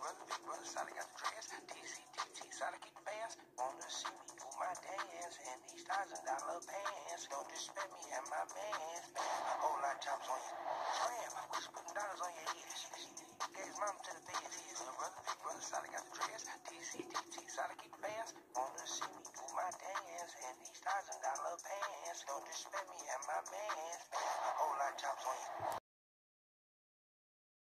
brother, big brother, solid got the dress. TCTT, Sonic solid keep the bands. Wanna see me do my dance And these thousand dollar pants. Don't disrespect me and my mans. A whole lot of chops on you. Tram, who's putting dollars on your head? Gave his mama to the bed. Little brother, big brother, solid got the dress. TCTT, Sonic solid keep the bands. Wanna see me do my dance And these thousand dollar pants. Don't disrespect me and my mans. man.